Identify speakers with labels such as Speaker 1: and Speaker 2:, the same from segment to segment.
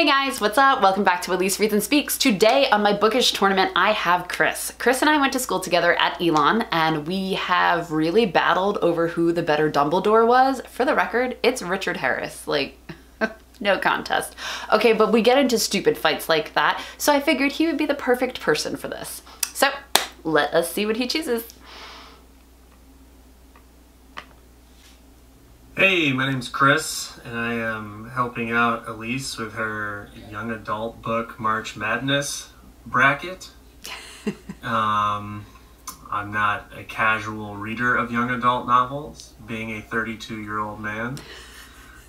Speaker 1: Hey guys, what's up? Welcome back to Elyse Reads and Speaks. Today on my bookish tournament, I have Chris. Chris and I went to school together at Elon and we have really battled over who the better Dumbledore was. For the record, it's Richard Harris. Like, no contest. Okay, but we get into stupid fights like that, so I figured he would be the perfect person for this. So, let us see what he chooses.
Speaker 2: Hey, my name's Chris, and I am helping out Elyse with her young adult book March Madness bracket. um, I'm not a casual reader of young adult novels, being a 32 year old man.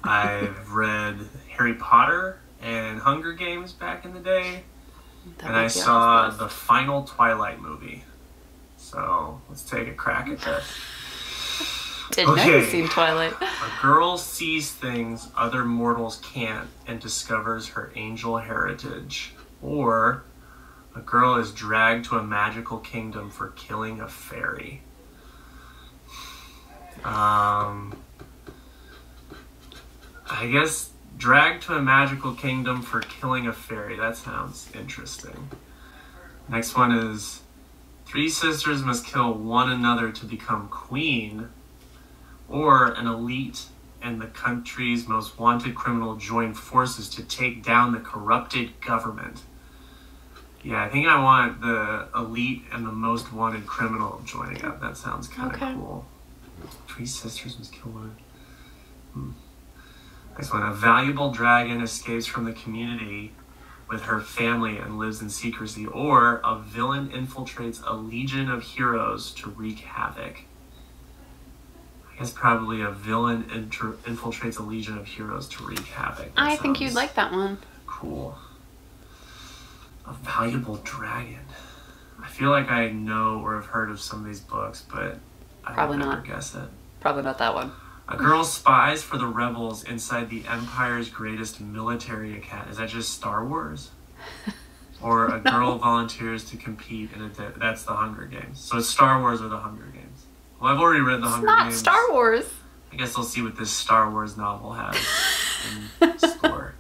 Speaker 2: I've read Harry Potter and Hunger Games back in the day,
Speaker 1: That
Speaker 2: and I saw the final Twilight movie. So let's take a crack at this.
Speaker 1: Know
Speaker 2: Okay.
Speaker 1: seen Twilight.
Speaker 2: A girl sees things other mortals can't and discovers her angel heritage. Or a girl is dragged to a magical kingdom for killing a fairy. Um, I guess dragged to a magical kingdom for killing a fairy. That sounds interesting. Next one is three sisters must kill one another to become queen or an elite and the country's most wanted criminal join forces to take down the corrupted government. Yeah, I think I want the elite and the most wanted criminal joining up. That sounds kind of
Speaker 1: Okay.
Speaker 2: cool. Three sisters must kill one. Hmm. Next one. A valuable dragon escapes from the community with her family and lives in secrecy, or a villain infiltrates a legion of heroes to wreak havoc. I guess probably a villain inter- infiltrates a legion of heroes to wreak havoc. That
Speaker 1: I think you'd like that one.
Speaker 2: Cool. A valuable dragon. I feel like I know or have heard of some of these books, but I
Speaker 1: Probably
Speaker 2: would never
Speaker 1: not.
Speaker 2: guess it.
Speaker 1: Probably not that one.
Speaker 2: A girl spies for the rebels inside the Empire's greatest military academy. Is that just Star Wars? Or a girl volunteers to compete in a. De- that's the Hunger Games. So it's Star Wars or the Hunger Games. Well, I've already read the
Speaker 1: It's
Speaker 2: Hunger
Speaker 1: not
Speaker 2: Games.
Speaker 1: Star Wars.
Speaker 2: I guess I'll see what this Star Wars novel has in store.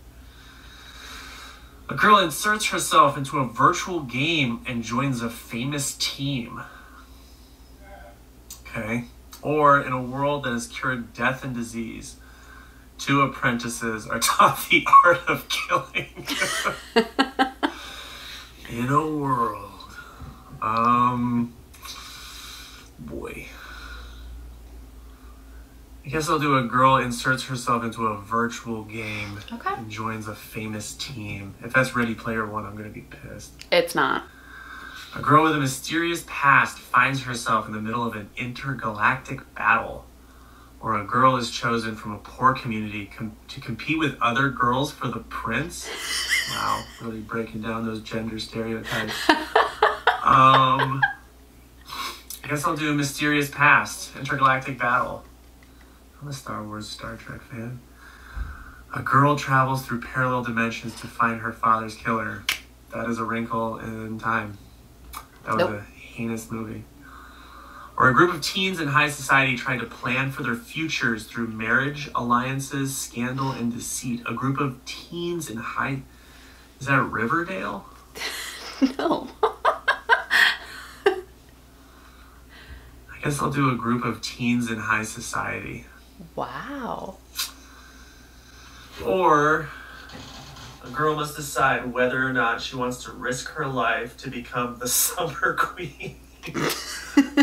Speaker 2: A girl inserts herself into a virtual game and joins a famous team. Okay. Or in a world that has cured death and disease, two apprentices are taught the art of killing. in a world. Um. Boy. I guess I'll do a girl inserts herself into a virtual game
Speaker 1: Okay.
Speaker 2: and joins a famous team. If that's Ready Player One, I'm gonna be pissed.
Speaker 1: It's not.
Speaker 2: A girl with a mysterious past finds herself in the middle of an intergalactic battle. Or a girl is chosen from a poor community com- to compete with other girls for the prince. Wow, really breaking down those gender stereotypes. Um, I guess I'll do a mysterious past, intergalactic battle. I'm a Star Wars, Star Trek fan. A girl travels through parallel dimensions to find her father's killer. That is a wrinkle in time. That was
Speaker 1: Nope.
Speaker 2: a heinous movie. Or a group of teens in high society trying to plan for their futures through marriage, alliances, scandal, and deceit. A group of teens in high. Is that Riverdale?
Speaker 1: No.
Speaker 2: I guess I'll do a group of teens in high society.
Speaker 1: Wow.
Speaker 2: Or a girl must decide whether or not she wants to risk her life to become the summer queen.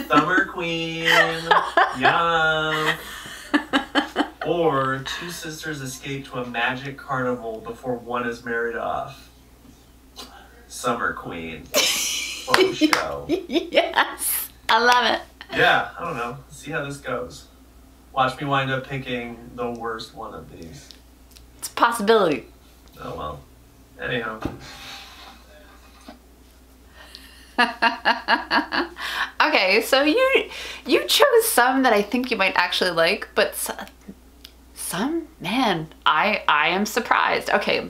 Speaker 2: summer queen. Yeah. Or two sisters escape to a magic carnival before one is married off. Summer queen. Show.
Speaker 1: yes. I love it.
Speaker 2: Yeah, I don't know. See how this goes. Watch me wind up picking the worst one of these.
Speaker 1: It's a possibility.
Speaker 2: Oh well. Anyhow.
Speaker 1: okay, so you you chose some that I think you might actually like, but s- some, man, I I am surprised. Okay,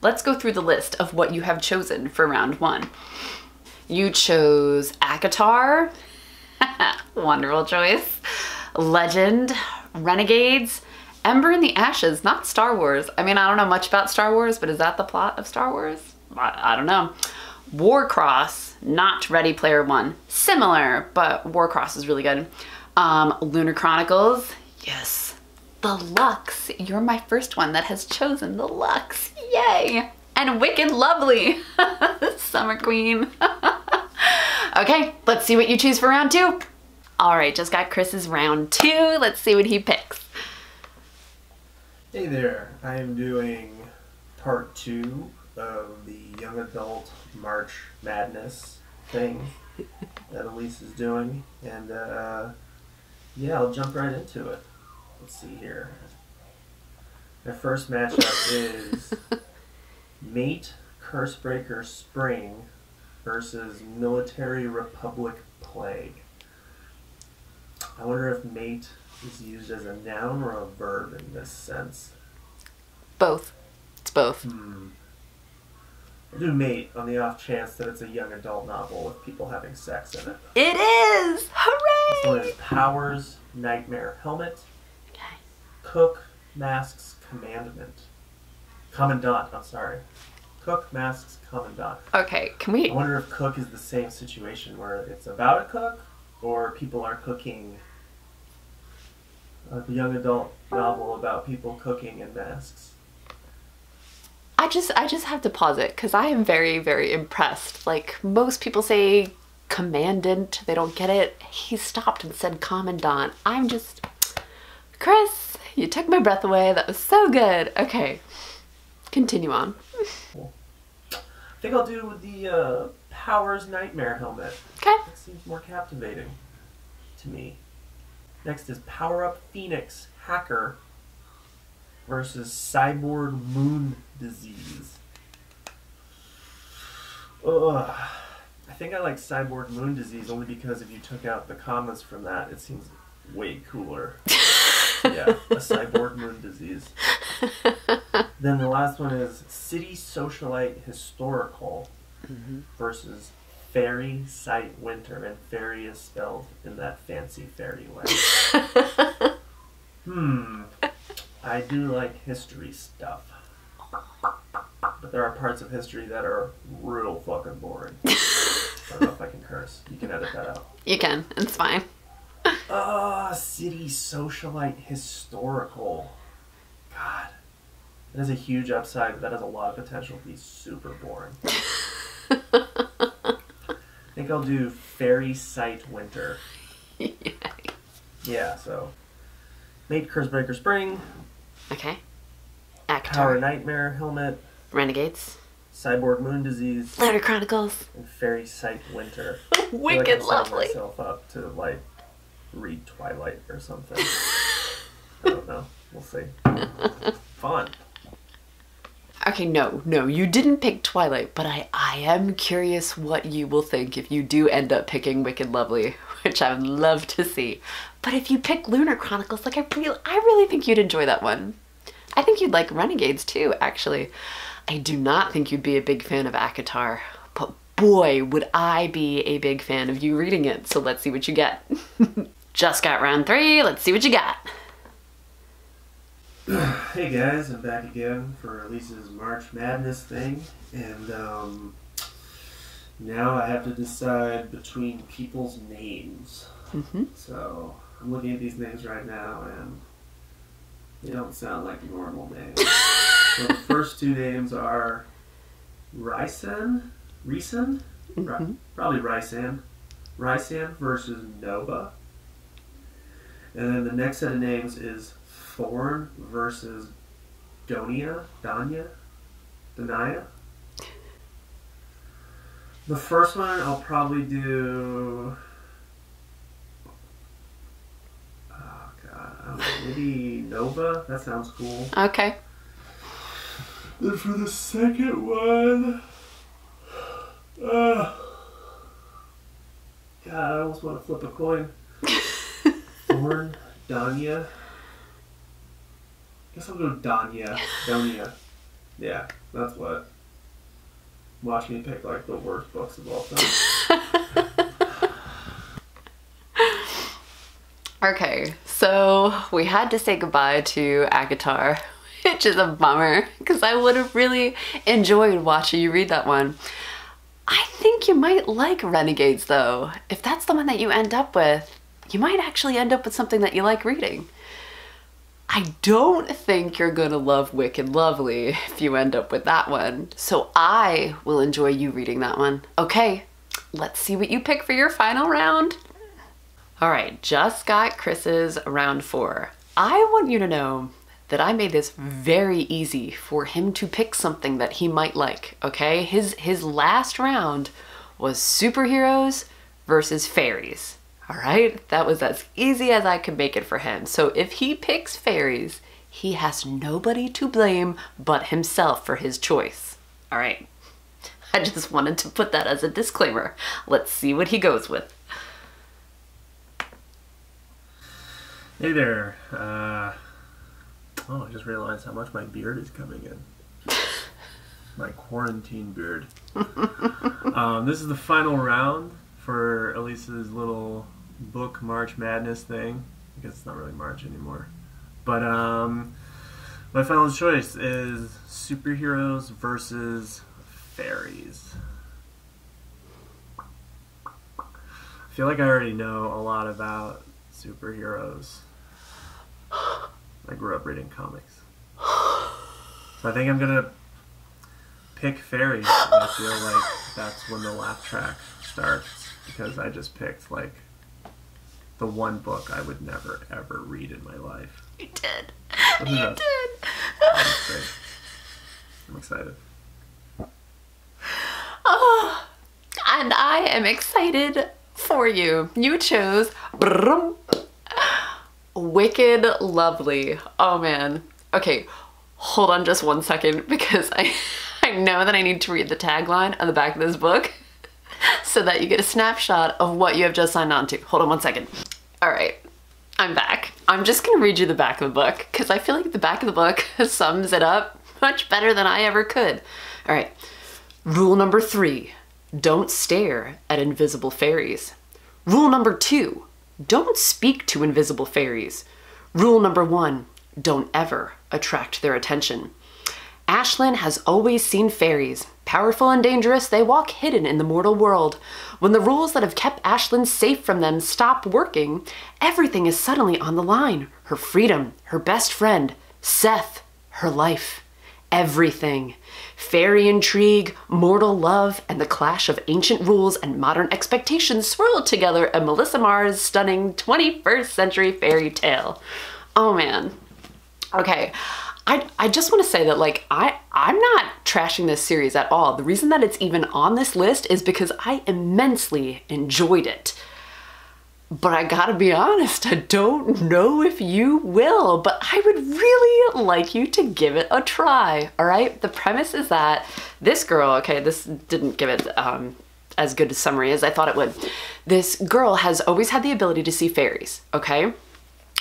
Speaker 1: let's go through the list of what you have chosen for round one. You chose ACOTAR, wonderful choice, Legend, Renegades, Ember in the Ashes, not Star Wars. I mean, I don't know much about Star Wars, but is that the plot of Star Wars? I, I don't know. Warcross, not Ready Player One. Similar, but Warcross is really good. Um, Lunar Chronicles, yes. The Lux, you're my first one that has chosen the Lux. Yay! And Wicked Lovely, Summer Queen. okay, let's see what you choose for round two. All right, just got Chris's round two. Let's see what he picks.
Speaker 2: Hey there, I am doing part two of the young adult March Madness thing that Elyse is doing, and uh, yeah, I'll jump right into it. Let's see here. My first matchup is Mate Cursebreaker Spring versus Military Republic Plague. I wonder if mate is used as a noun or a verb in this sense.
Speaker 1: Both. It's both.
Speaker 2: Hmm. I'll do mate on the off chance that it's a young adult novel with people having sex in it.
Speaker 1: It is!
Speaker 2: This one
Speaker 1: Hooray!
Speaker 2: is Powers, Nightmare Helmet,
Speaker 1: Okay.
Speaker 2: Cook, Masks, Commandment. Commandant, I'm sorry. Cook, Masks, Commandant.
Speaker 1: Okay, can we.
Speaker 2: I wonder if Cook is the same situation where it's about a cook or people are cooking like a young adult novel about people cooking in masks.
Speaker 1: I just I just have to pause it because I am very very impressed. Like most people say commandant, they don't get it. He stopped and said commandant. I'm just Chris, you took my breath away. That was so good. Okay. Continue on.
Speaker 2: I think I'll do the uh, Powers Nightmare Helmet.
Speaker 1: Okay.
Speaker 2: That seems more captivating to me. Next is Power Up Phoenix Hacker versus Cyborg Moon Disease. Ugh. I think I like Cyborg Moon Disease only because if you took out the commas from that, it seems way cooler. yeah, a Cyborg Moon Disease. Then the last one is City Socialite Historical versus Fairy Sight Winter, and fairy is spelled in that fancy fairy way. hmm. I do like history stuff. But there are parts of history that are real fucking boring. I don't know if I can curse. You can edit that out.
Speaker 1: You can. It's fine.
Speaker 2: Ah, City Socialite Historical. God. That is a huge upside, but that has a lot of potential to be super boring. I think I'll do Fairy Sight Winter. Yeah, so. Mate Cursebreaker Spring,
Speaker 1: Okay. Actor.
Speaker 2: Power Nightmare Helmet,
Speaker 1: Renegades.
Speaker 2: Cyborg Moon Disease,
Speaker 1: Lunar Chronicles.
Speaker 2: and Fairy Sight Winter. I like
Speaker 1: Wicked
Speaker 2: I'm setting
Speaker 1: lovely.
Speaker 2: myself up to, like, read Twilight or something. I don't know. We'll see. Fun.
Speaker 1: Okay, no, no, you didn't pick Twilight, but I, I am curious what you will think if you do end up picking Wicked Lovely, which I would love to see. But if you pick Lunar Chronicles, like I really, I really think you'd enjoy that one. I think you'd like Renegades too, actually. I do not think you'd be a big fan of ACOTAR, but boy, would I be a big fan of you reading it. So let's see what you get. Just got round three. Let's see what you got.
Speaker 2: Hey guys, I'm back again for Lisa's March Madness thing, and um, now I have to decide between people's names.
Speaker 1: hmm
Speaker 2: So I'm looking at these names right now, and they don't sound like normal names. so the first two names are Rysen, Rysen, Ry-
Speaker 1: Mhm.
Speaker 2: probably Rysan, Rysan versus Nova, and then the next set of names is Thorn versus Donia, Danya, Dania. The first one I'll probably do. Oh god, I don't know, maybe Nova. That sounds cool.
Speaker 1: Okay.
Speaker 2: Then for the second one, uh, God, I almost want to flip a coin. Thorn, Danya. Guess I'll go Danya. Donia. Yeah, that's what. Watch me pick like the worst books of all time.
Speaker 1: Okay, so we had to say goodbye to ACOTAR, which is a bummer because I would have really enjoyed watching you read that one. I think you might like Renegades though. If that's the one that you end up with, you might actually end up with something that you like reading. I don't think you're gonna love Wicked Lovely if you end up with that one. So I will enjoy you reading that one. Okay, let's see what you pick for your final round. All right, just got Chris's round four. I want you to know that I made this very easy for him to pick something that he might like, okay? His his last round was superheroes versus fairies. All right? That was as easy as I could make it for him. So if he picks fairies, he has nobody to blame but himself for his choice. All right. I just wanted to put that as a disclaimer. Let's see what he goes with.
Speaker 3: Hey there. Uh, oh, I just realized how much my beard is coming in. my quarantine beard. um, this is the final round for Elisa's little book March Madness thing. I guess it's not really March anymore. But um, my final choice is superheroes versus fairies. I feel like I already know a lot about superheroes. I grew up reading comics. So I think I'm gonna pick fairies. I feel like that's when the laugh track starts because I just picked like the one book I would never ever read in my life.
Speaker 1: You did. You did.
Speaker 3: That's great. I'm excited.
Speaker 1: Oh, and I am excited for you. You chose Wicked Lovely. Oh man. Okay, hold on just one second because I, I know that I need to read the tagline on the back of this book so that you get a snapshot of what you have just signed on to. Hold on one second. All right, I'm back. I'm just gonna read you the back of the book because I feel like the back of the book sums it up much better than I ever could. All right. Rule number three don't stare at invisible fairies. Rule number two don't speak to invisible fairies. Rule number one don't ever attract their attention. Aislinn has always seen fairies. Powerful and dangerous, they walk hidden in the mortal world. When the rules that have kept Aislinn safe from them stop working, everything is suddenly on the line her freedom, her best friend, Seth, her life everything. Fairy intrigue, mortal love, and the clash of ancient rules and modern expectations swirl together in Melissa Marr's stunning 21st century fairy tale. Oh man. Okay. I, I just want to say that like I I'm not trashing this series at all. The reason that it's even on this list is because I immensely enjoyed it. But I gotta be honest, I don't know if you will, but I would really like you to give it a try, all right? The premise is that this girl, okay, this didn't give it um, as good a summary as I thought it would. This girl has always had the ability to see fairies, okay?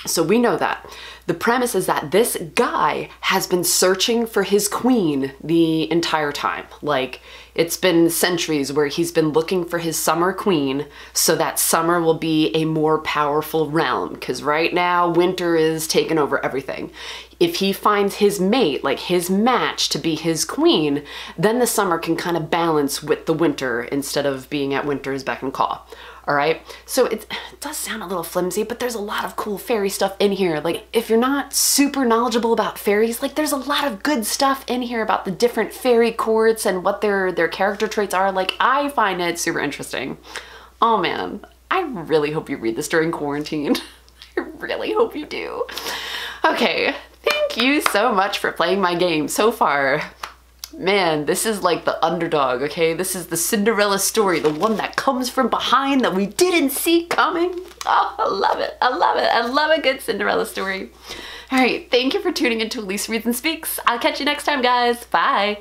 Speaker 1: So we know that. The premise is that this guy has been searching for his queen the entire time. Like, it's been centuries where he's been looking for his summer queen so that summer will be a more powerful realm. Because right now, winter is taking over everything. If he finds his mate, like his match to be his queen, then the summer can kind of balance with the winter instead of being at winter's beck and call. All right. So it, does sound a little flimsy, but there's a lot of cool fairy stuff in here. Like if you're not super knowledgeable about fairies, like there's a lot of good stuff in here about the different fairy courts and what their their character traits are. Like I find it super interesting. Oh man, I really hope you read this during quarantine. I really hope you do. Okay, thank you so much for playing my game so far. Man, this is like the underdog, okay? This is the Cinderella story, the one that comes from behind that we didn't see coming. Oh, I love it. I love it. I love a good Cinderella story. All right, thank you for tuning into Elyse Reads and Speaks. I'll catch you next time, guys. Bye.